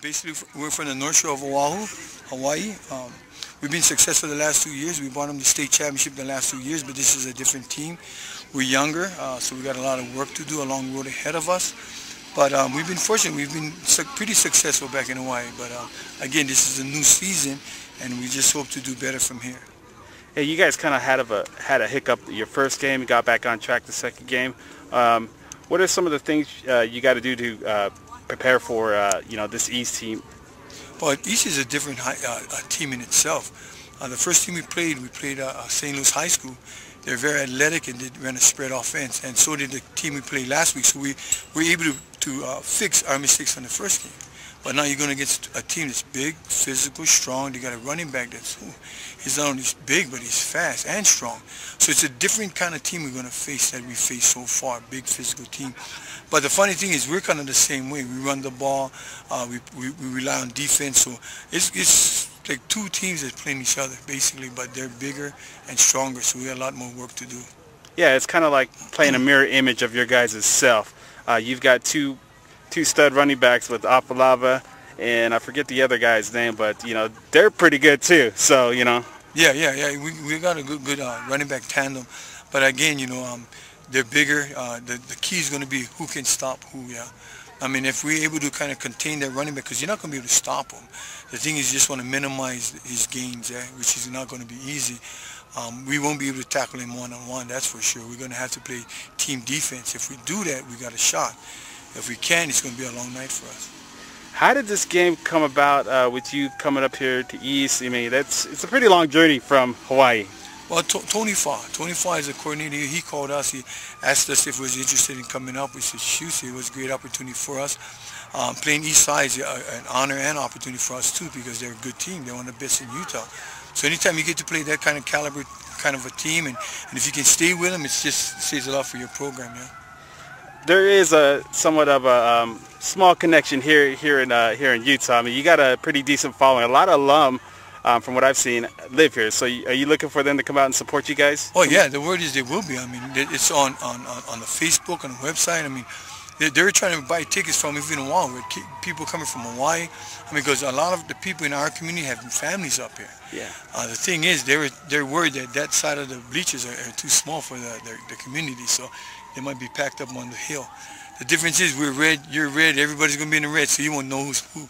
basically we're from the North Shore of Oahu, Hawaii. Um, we've been successful the last two years. We brought them to state championship the last two years, but this is a different team. We're younger, uh, so we got a lot of work to do, a long road ahead of us. But um, we've been fortunate. We've been su pretty successful back in Hawaii. But uh, again, this is a new season, and we just hope to do better from here. Hey, you guys kind of had a had a hiccup your first game. You got back on track the second game. Um, what are some of the things uh, you got to do to uh, prepare for uh, you know this East team? Well, East is a different high, uh, team in itself. Uh, the first team we played, we played uh, St. Louis High School. They're very athletic and they ran a spread offense, and so did the team we played last week. So we were able to, to uh, fix our mistakes on the first game. But now you're going to get a team that's big, physical, strong. They got a running back that's, ooh, he's not only big, but he's fast and strong. So it's a different kind of team we're going to face that we face so far, big physical team. But the funny thing is we're kind of the same way. We run the ball. Uh, we, we, we rely on defense. So it's, it's like two teams that playing each other, basically, but they're bigger and stronger, so we have a lot more work to do. Yeah, it's kind of like playing a mirror image of your guys' self. Uh, you've got two two stud running backs with Apalava and I forget the other guy's name, but you know they're pretty good too. So you know. Yeah, yeah, yeah. We we got a good good uh, running back tandem, but again, you know, um, they're bigger. Uh, the the key is going to be who can stop who. Yeah. I mean, if we're able to kind of contain that running back, because you're not going to be able to stop him. The thing is, you just want to minimize his gains, eh, which is not going to be easy. Um, we won't be able to tackle him one-on-one, that's for sure. We're going to have to play team defense. If we do that, we got a shot. If we can, it's going to be a long night for us. How did this game come about uh, with you coming up here to East? I mean, that's it's a pretty long journey from Hawaii. Well, Tony Fa. Tony Fa is a coordinator. He called us. He asked us if we was interested in coming up. We said, shoot, it was a great opportunity for us. Um, playing East Side is an honor and opportunity for us, too, because they're a good team. They're one of the best in Utah. So anytime you get to play that kind of caliber, kind of a team, and, and if you can stay with them, it just says a lot for your program, yeah there is a somewhat of a um, small connection here here in uh, here in Utah. I mean, you got a pretty decent following. A lot of alum, um, from what I've seen, live here. So, are you looking for them to come out and support you guys? Oh yeah, the word is they will be. I mean, it's on on on the Facebook on the website. I mean. They're trying to buy tickets from even with people coming from Hawaii. I mean, because a lot of the people in our community have families up here. Yeah. Uh, the thing is, they're they're worried that that side of the bleachers are, are too small for the, the, the community, so they might be packed up on the hill. The difference is we're red, you're red, everybody's going to be in the red, so you won't know who's who.